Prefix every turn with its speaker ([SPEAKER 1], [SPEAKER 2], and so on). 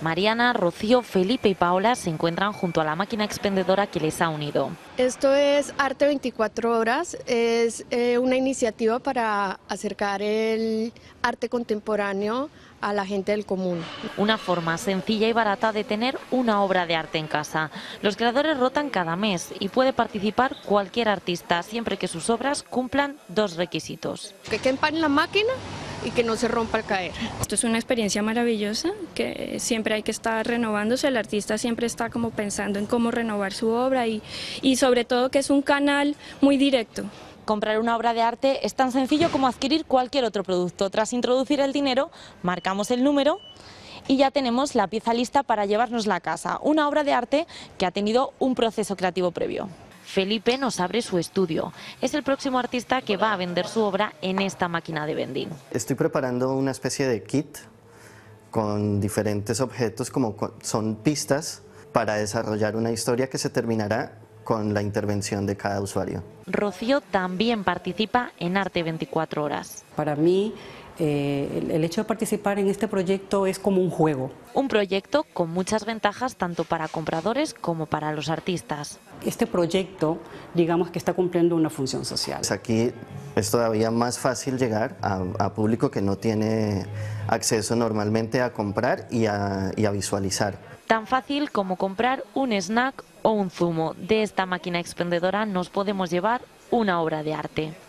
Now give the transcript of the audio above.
[SPEAKER 1] Mariana, Rocío, Felipe y Paola se encuentran junto a la máquina expendedora que les ha unido.
[SPEAKER 2] Esto es Arte 24 Horas, es eh, una iniciativa para acercar el arte contemporáneo a la gente del común.
[SPEAKER 1] Una forma sencilla y barata de tener una obra de arte en casa. Los creadores rotan cada mes y puede participar cualquier artista siempre que sus obras cumplan dos requisitos.
[SPEAKER 2] Que quepa en la máquina y que no se rompa al caer.
[SPEAKER 3] Esto es una experiencia maravillosa que siempre hay que estar renovándose, el artista siempre está como pensando en cómo renovar su obra y, y sobre todo que es un canal muy directo.
[SPEAKER 1] Comprar una obra de arte es tan sencillo como adquirir cualquier otro producto. Tras introducir el dinero, marcamos el número y ya tenemos la pieza lista para llevarnos la casa. Una obra de arte que ha tenido un proceso creativo previo. Felipe nos abre su estudio. Es el próximo artista que va a vender su obra en esta máquina de vending.
[SPEAKER 4] Estoy preparando una especie de kit con diferentes objetos como son pistas para desarrollar una historia que se terminará con la intervención de cada usuario.
[SPEAKER 1] Rocío también participa en Arte 24 Horas.
[SPEAKER 5] Para mí eh, el hecho de participar en este proyecto es como un juego.
[SPEAKER 1] Un proyecto con muchas ventajas tanto para compradores como para los artistas.
[SPEAKER 5] Este proyecto, digamos que está cumpliendo una función social.
[SPEAKER 4] Pues aquí es todavía más fácil llegar a, público que no tiene acceso normalmente a comprar y a, y a visualizar.
[SPEAKER 1] Tan fácil como comprar un snack o un zumo. De esta máquina expendedora nos podemos llevar una obra de arte.